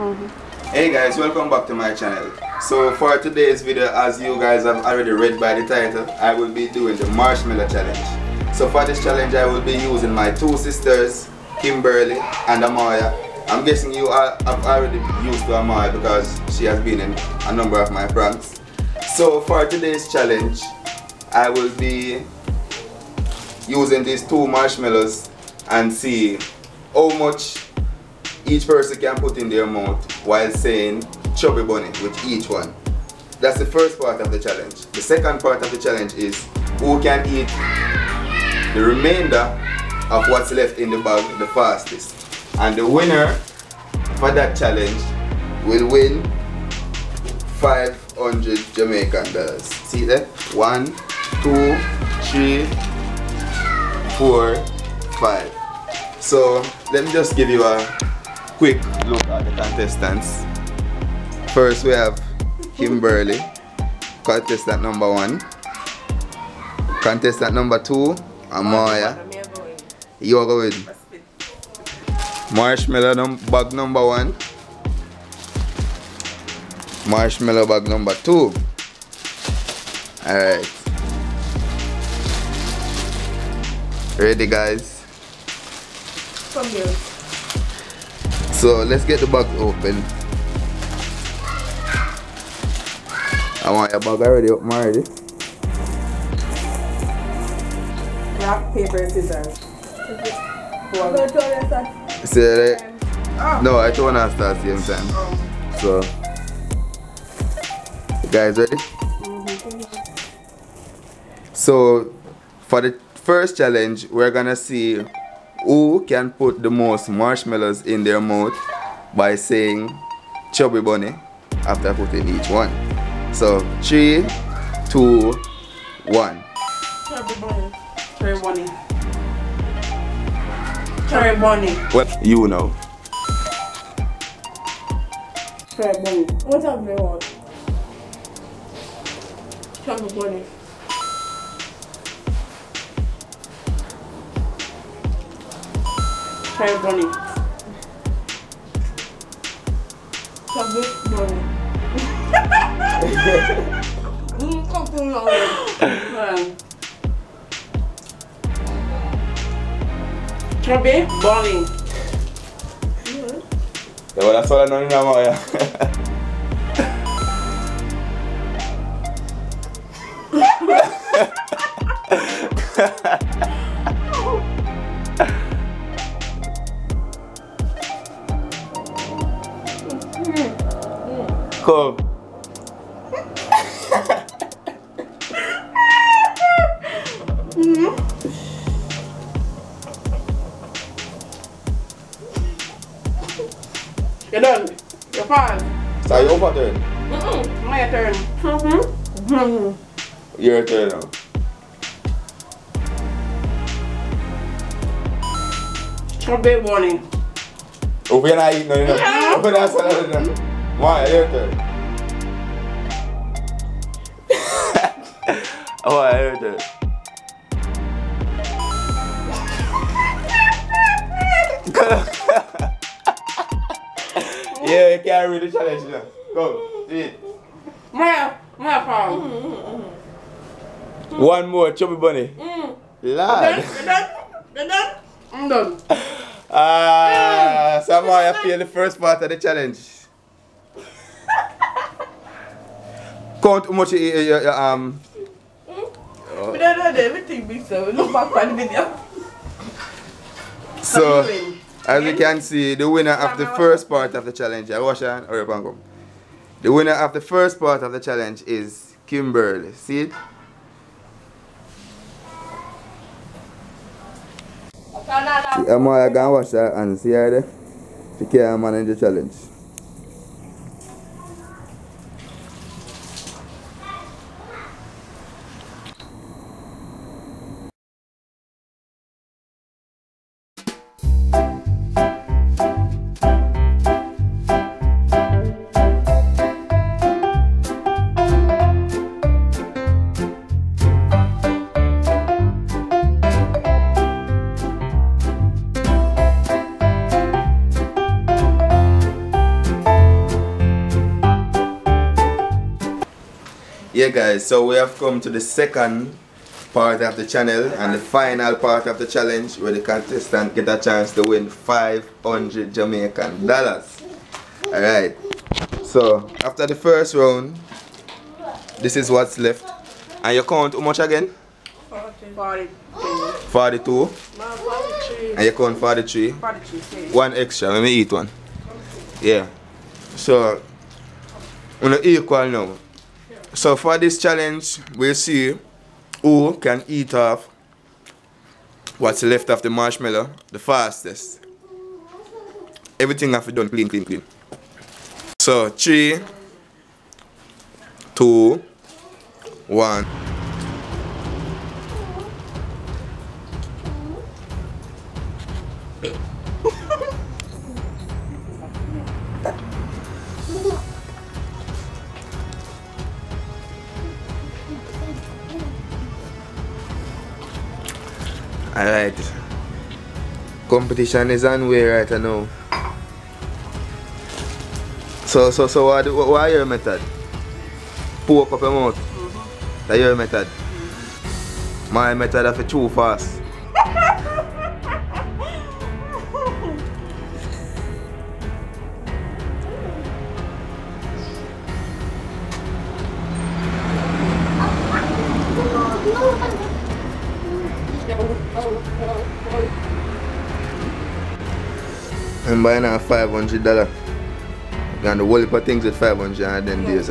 Mm-hmm. Hey guys, welcome back to my channel. So for today's video, as you guys have already read by the title, I will be doing the marshmallow challenge. So for this challenge, I will be using my two sisters, Kimberly and Amaya. I'm guessing you are have already used to Amaya because she has been in a number of my pranks. So for today's challenge, I will be using these two marshmallows and see how much each person can put in their mouth while saying chubby bunny with each one. That's the first part of the challenge. The second part of the challenge is who can eat the remainder of what's left in the bag the fastest. And the winner for that challenge will win 500 Jamaican dollars. See that? One, two, three, four, five. So let me just give you a quick look at the contestants. First we have Kimberly, contestant number one. Contestant number two, Amaya. You are going. Marshmallow num bag number one. Marshmallow bag number two. Alright. Ready guys? Come here. So let's get the bag open. I want your bag already open already. Rock, paper, and scissors. I'm gonna tell you that. See that? Oh. No, I don't want to start same time. Oh. So, you guys ready? Mm-hmm. So, for the first challenge, we're gonna see who can put the most marshmallows in their mouth by saying chubby bunny after putting each one. So, three, two, one. Chubby bunny. Cherry bunny. Cherry bunny. Well, you know. Cherry bunny. What have they want? Cherry bunny. Cherry bunny. Chubby bunny. Mm, come to me already. Chubby bunny. Yeah, well, that's all I know Come. You're done. You're fine. So you over turn. Mm-mm. My turn. Mm-hmm. Your turn now. Over here not eat no, you know. Over there salad, you know. Why, your turn. oh, your turn. yeah, you can't read the challenge now. Go, do it. My, my farm. One more, chubby bunny. Mm. Lad. You're done? You're done? I'm done. Ah, somehow I feel the first part of the challenge. Count how much you, you, you, you, um. We don't know everything big so we look back on the video. So, as you can see, the winner of the first part of the challenge, I wash and hurry up and come. The winner of the first part of the challenge is Kimberly. See it? I'm going to wash her and see her there. She can't manage the challenge. Guys so we have come to the second part of the channel and the final part of the challenge where the contestant get a chance to win 500 Jamaican dollars. Alright so after the first round this is what's left. And you count how much again? 40. 42 Man, 43. and you count 43 43, one extra let me eat one. Yeah so we're equal now so for this challenge we'll see who can eat off what's left of the marshmallow the fastest. Everything have to done clean clean clean. So three two one Competition is on way right now. So so so what what, what your method? Poke up your mouth. That's your method. My method it too fast. I'm buying a five hundred dollar. And the whole heap of things with five hundred and then days.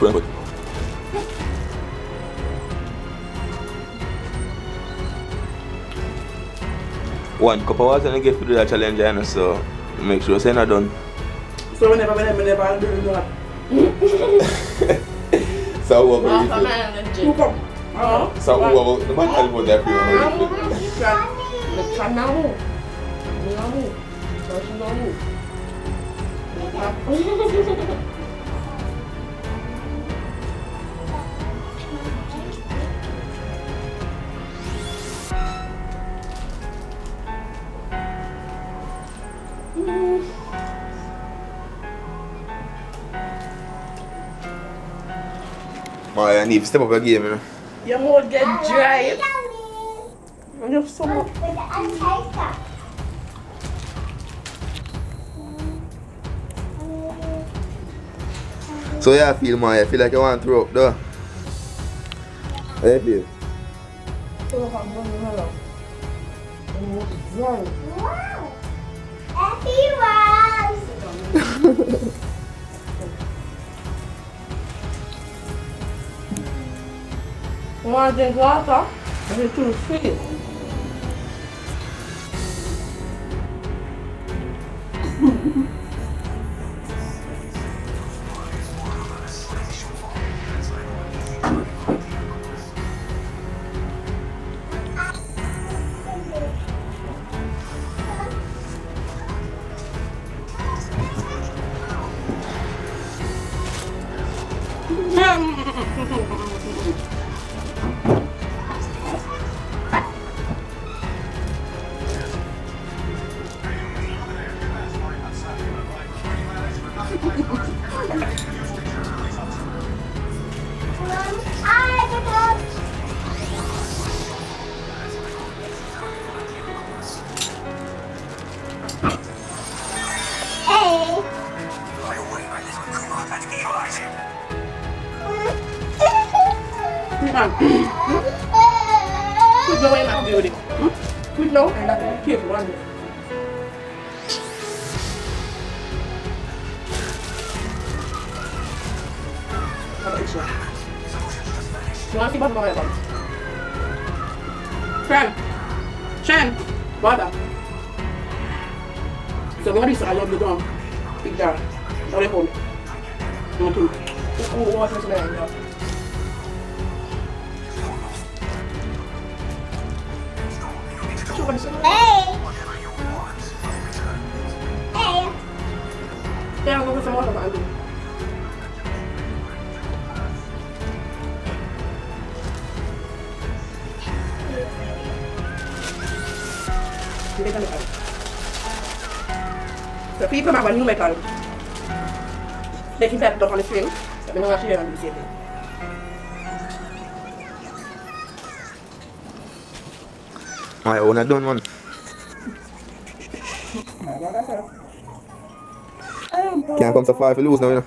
Uh. One cup of water and get do that challenge, you know, so make sure you're not done. So whenever, whenever, whenever I'm doing that. So what a you. Oh. So what were the man tell about that period? Ikan. Ikan kamu. Kamu. Terus kamu. Man, you need to step up your game, you know. Your mouth get dry. And you're so So yeah, I feel man, I feel like I want to throw up though. How you is dry. You want to drink water? It's too sweet. Shine. Shine. Water. So what is I love the drum. Big jar. Now they hold. Nothing. Oh, water's there. Yeah. Hey. Hey. Yeah, I'm going to some water, but I'll do. Hindi ka metal. So, people mag new metal. They keep that on the string. Sabi nga siya ang bisip. Ayaw na doon man. Can't come so far if you lose now, you know.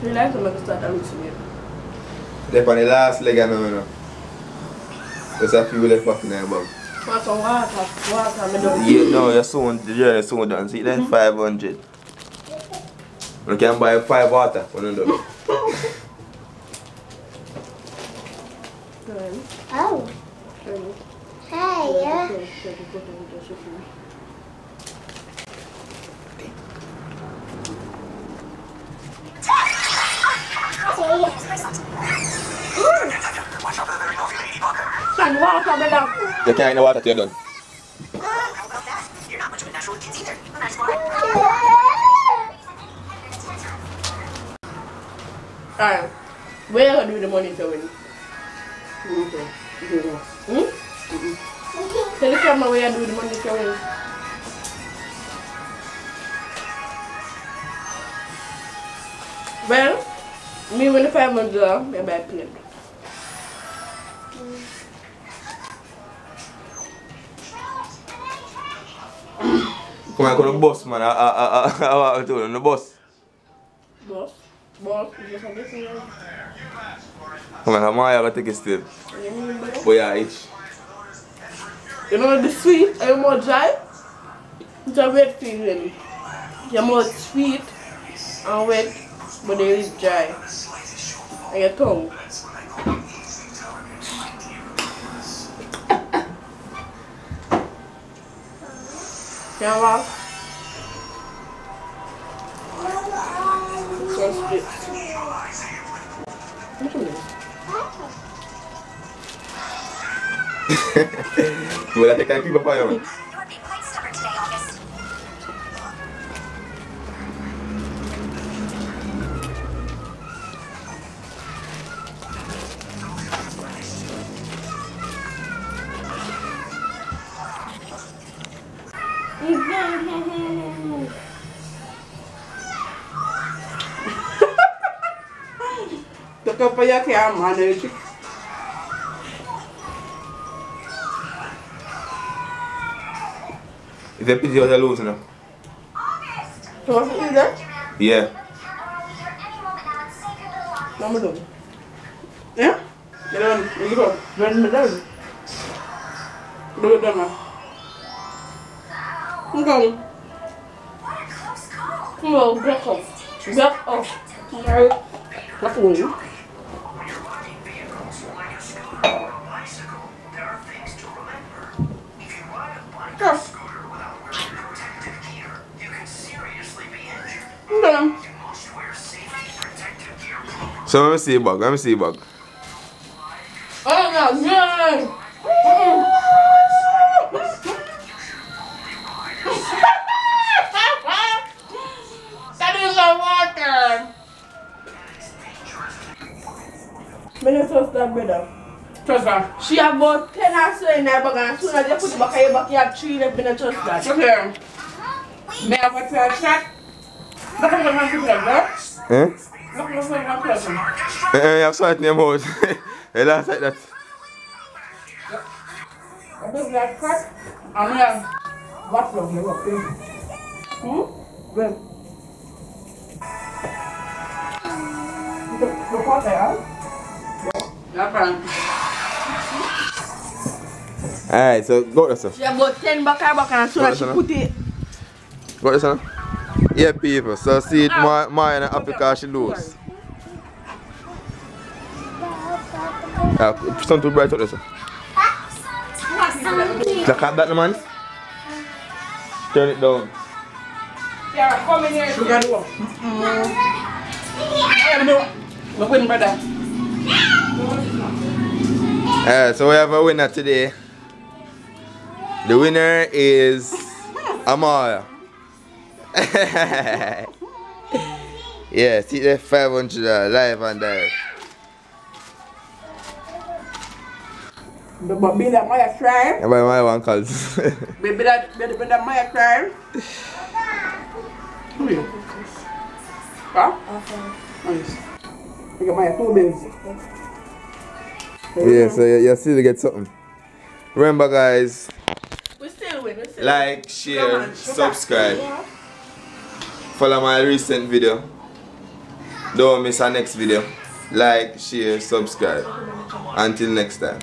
Relax naman gusto at alis niya. They're on the last leg, I know, you know. There's a few left back in there, but. Wata wata wata medyo. Yeah, no, you're soon, the journey soon done. See, then 500. You can buy five water when you done. Oh. Hey. San wata medyo. You can't water till you're done. Alright. Where are you the money to win? Hmm? Tell the camera where you do the money to win. Well, me when the months are, I buy plate. Come on, come on, boss, man. To you, the boss. Boss, boss, you just have this in your- Come on, come on, I gotta take a step. you boy? But yeah, itch. You know the sweet, are you more dry? It's a wet feeling. You're more sweet and wet, but they is dry. And your tongue. Can you walk? So split. Look at this. Well, I take time Kapa yake ama anaishi. Is that busy or is that losing her? What is that? Yeah. Number two. Yeah? You don't, you don't, you don't, you don't, you don't, you don't, Enggak. Enggak, back off. Back off. Ini. Enggak. Enggak. So let me see a bug, let me see a bug. That. She have about 10 or so in her bag and as soon as you put it back in your back, you have 3 left in the trust that. Okay. May I go to a chat? Look at my computer, girl. Eh? Look at my computer. Eh, you have salt in your mouth. you last like that. I think that cut. I'm here. What's wrong here? What thing? Hmm? Well. The, the pot there? Yeah, fine. Alright, so go there, sir. She have about 10 back her back and as soon as she What, put it. Go there, sir. Yeah, people. So see it more, more in the happy because she lose. Yeah, some too bright out there, sir. Look at that, man. Turn it down. Yeah, come in here. Sugar do. I know. My win brother. Alright, so we have a winner today. The winner is Amaya. yeah, see that 500 uh, live and direct. But be that my crime. Yeah, by my one calls. Baby that baby be that my crime. Who you? Huh? Nice. You got my two bills. yeah, so you, you still get something. Remember, guys, We still win. We still like, share, subscribe. Follow my recent video. Don't miss our next video. Like, share, subscribe. Until next time.